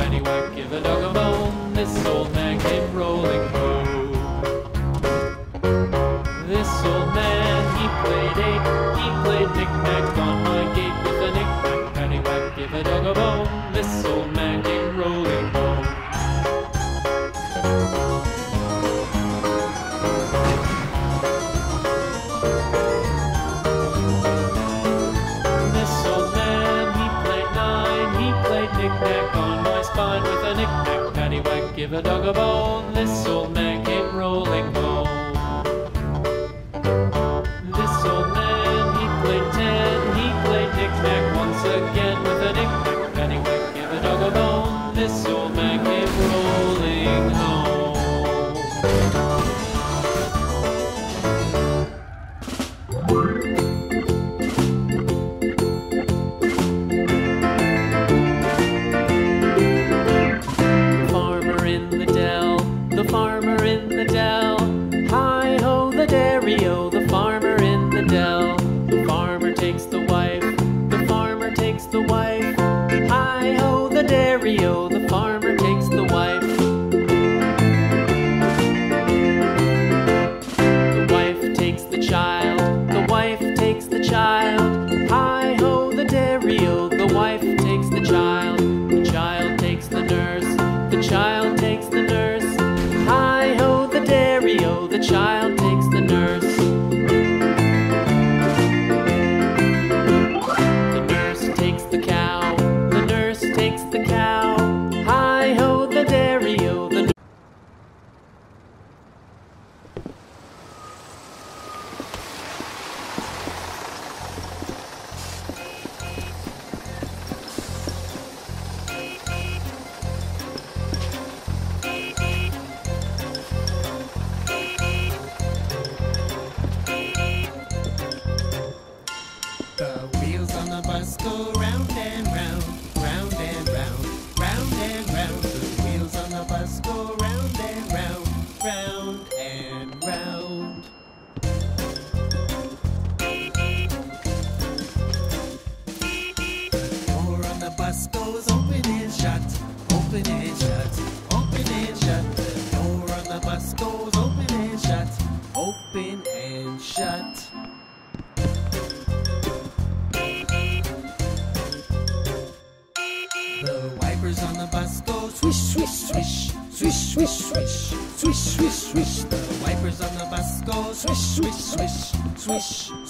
anyway. Give it a go. Give a dog a bone, this'll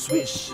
Swish.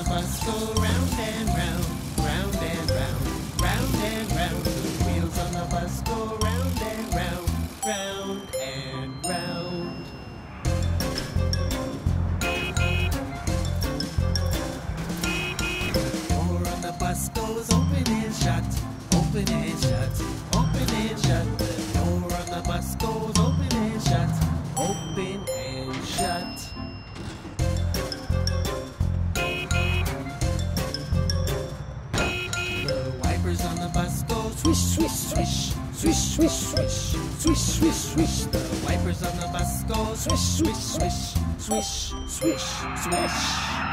of us go round and round, round and round, round and round. The wheels on the bus go round and round, round and round. Door on the bus goes open and shut, open and shut. swish, swish, swish, swish, swish, swish. The wipers on the bus go swish, swish, swish, swish, swish, swish. swish.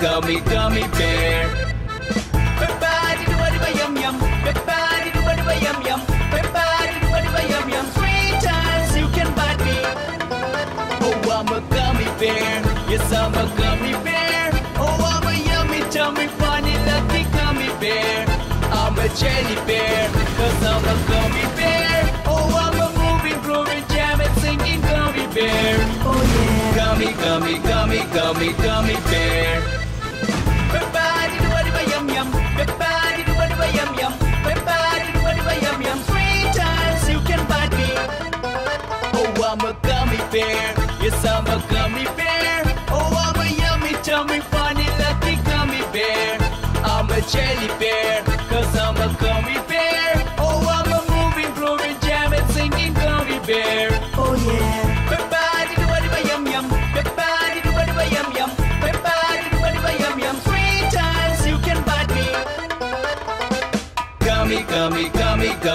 gummy, gummy bear. Yum yum. Yum yum. Yum yum. Three times you can bite me. Oh, I'm a gummy bear. Yes, I'm a gummy bear. Oh, I'm a yummy, tummy, funny, lucky gummy bear. I'm a jelly bear, cause I'm a gummy bear. Oh, I'm a moving, grooving, jamming, singing gummy bear. Oh, yeah. Gummy, gummy, gummy, gummy, gummy bear.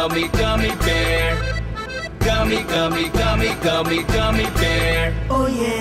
gummy, gummy bear. Gummy, gummy, gummy, gummy, gummy bear. Oh yeah.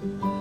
Ch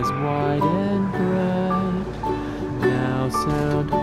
eyes wide and bright, now sound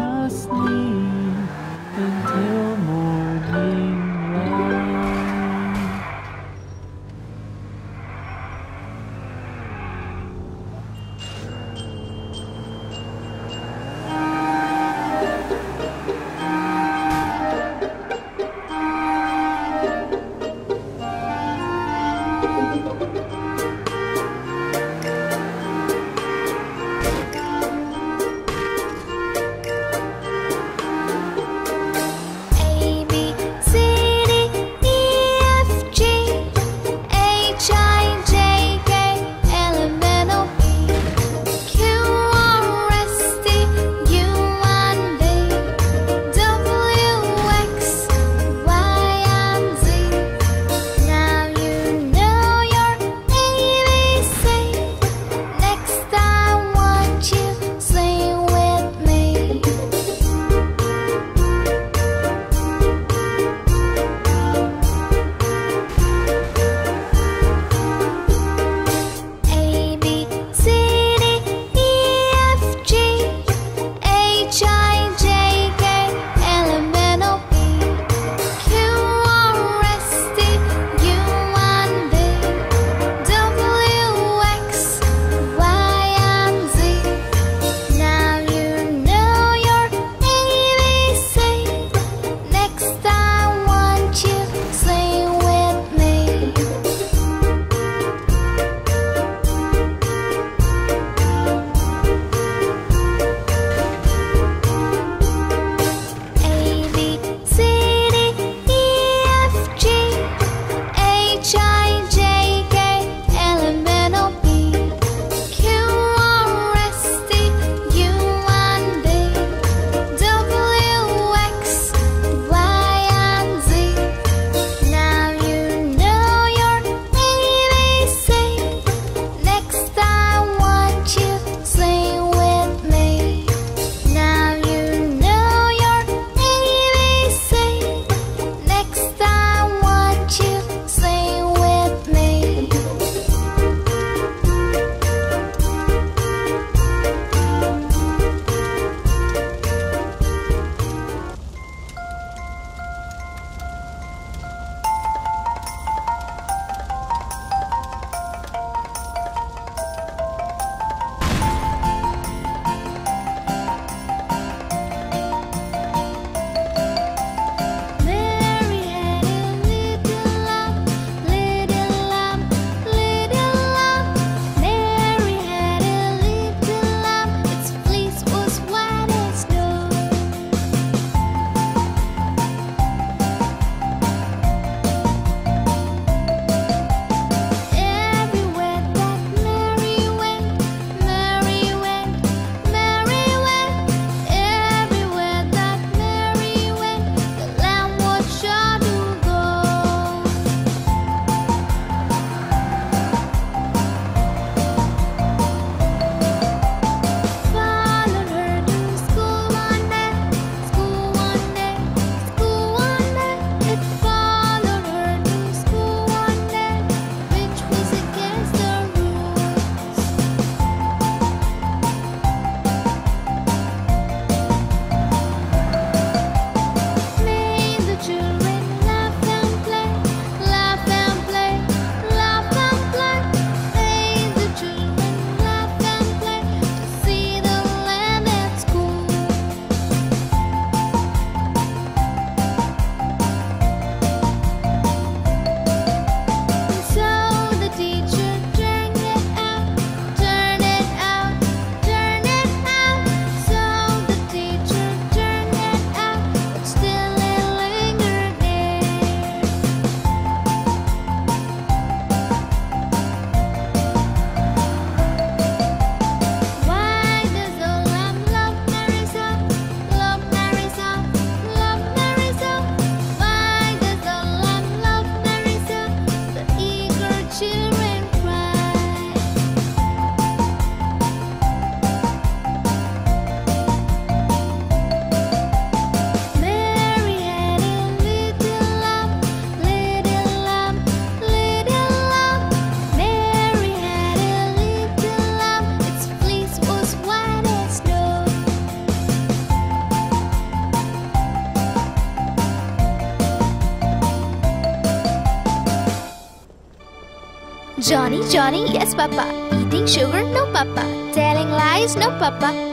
Johnny, yes, Papa. Eating sugar, no, Papa. Telling lies, no, Papa.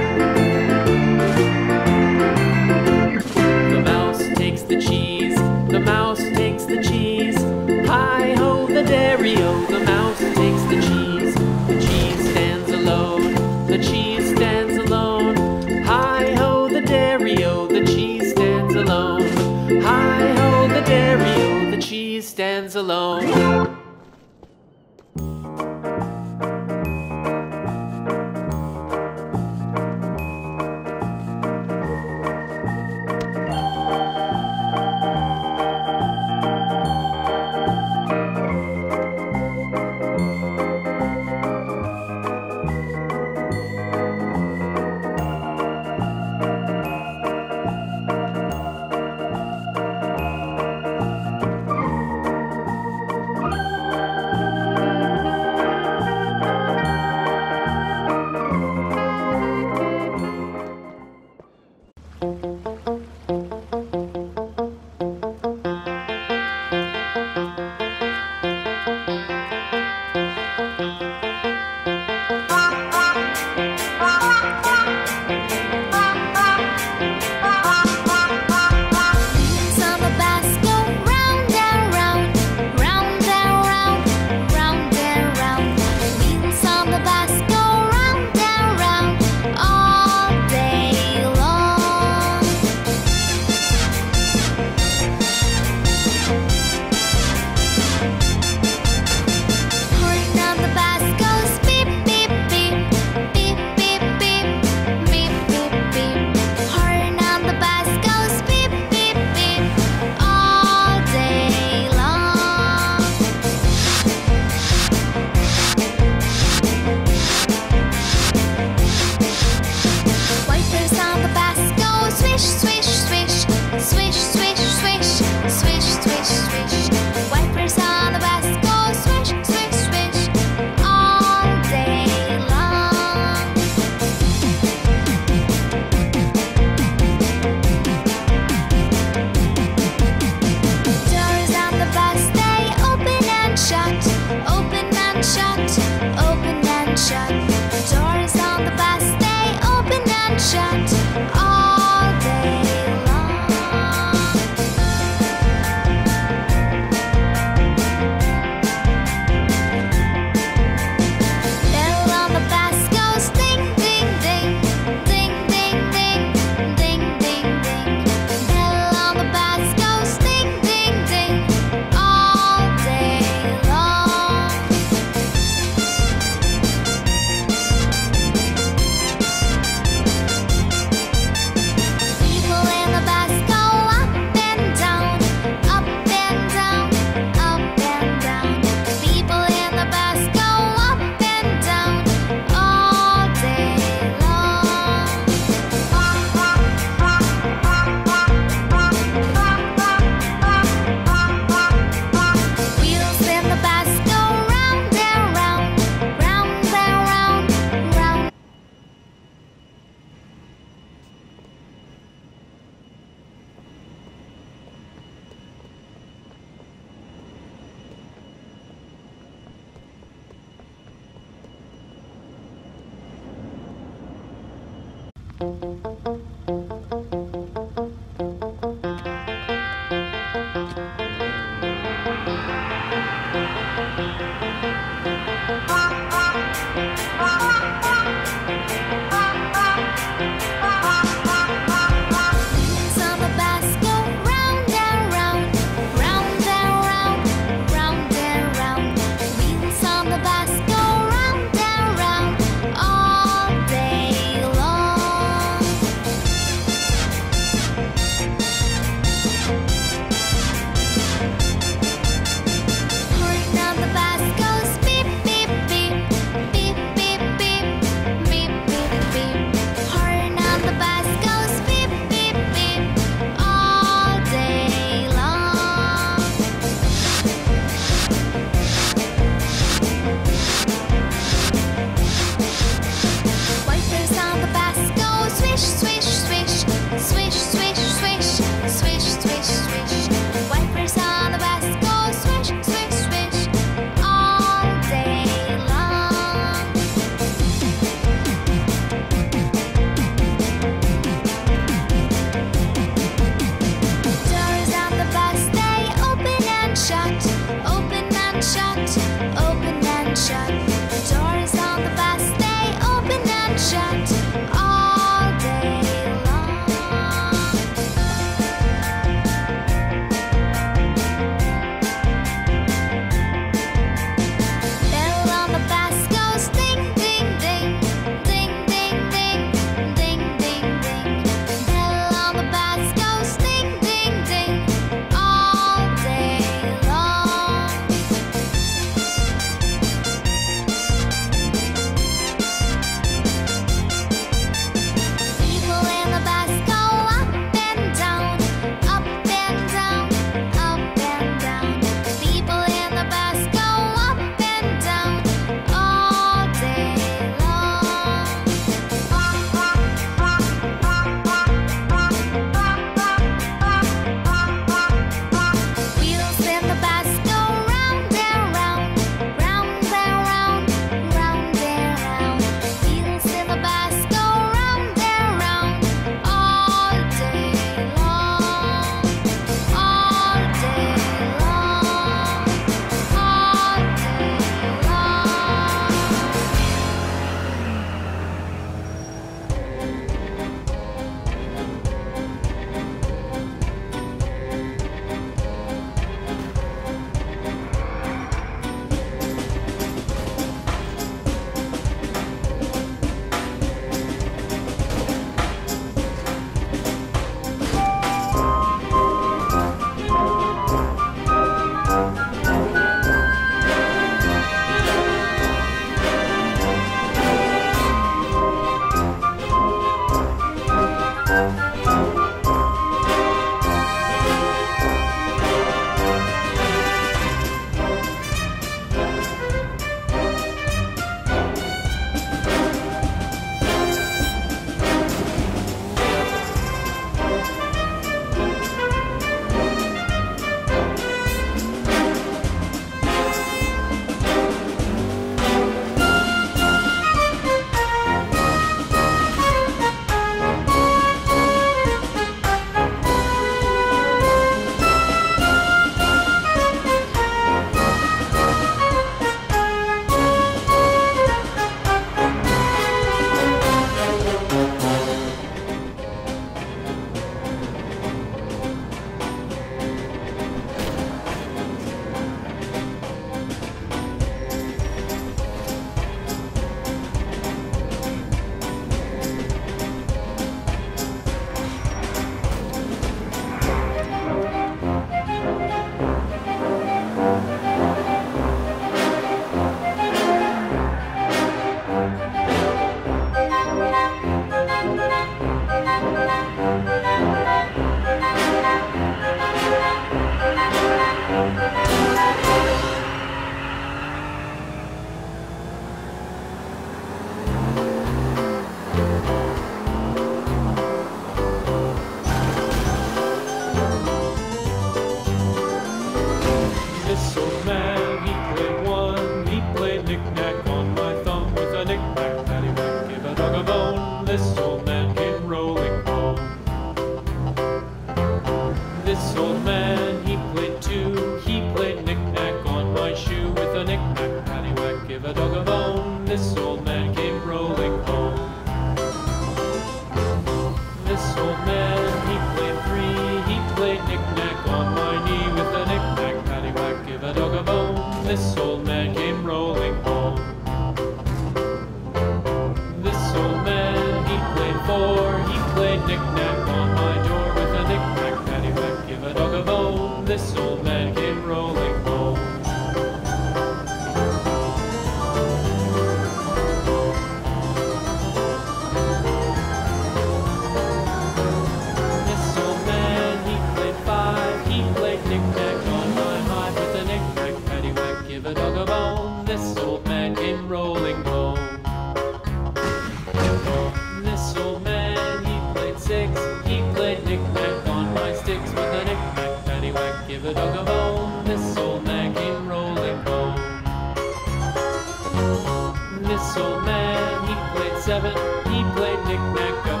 whistle man. He played seven. He played knick-knack.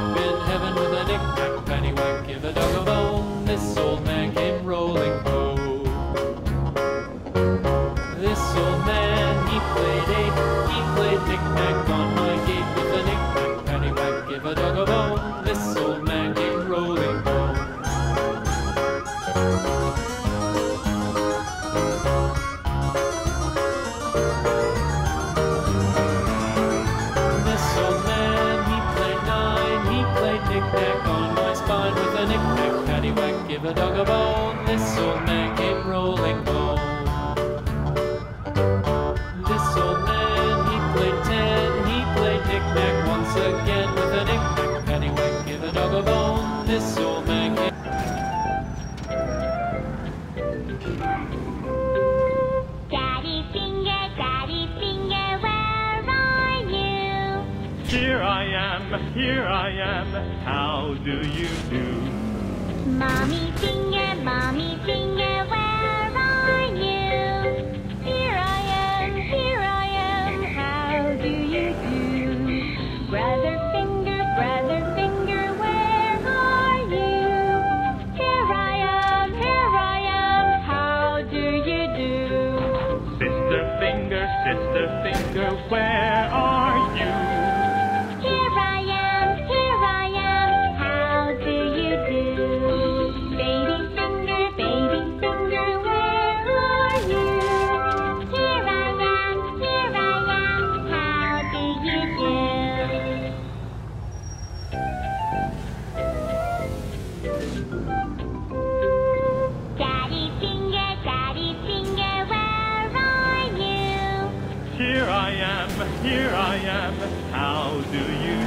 the dog a bone. This old man came rolling home. This old man, he played ten, he played knick-knack once again with a knick-knack paddywhack. Give the dog a bone. This old man came. Daddy finger, daddy finger, where are you? Here I am, here I am, how do you do? mommy thinks. Daddy Finger, Daddy Finger, where are you? Here I am, here I am, how do you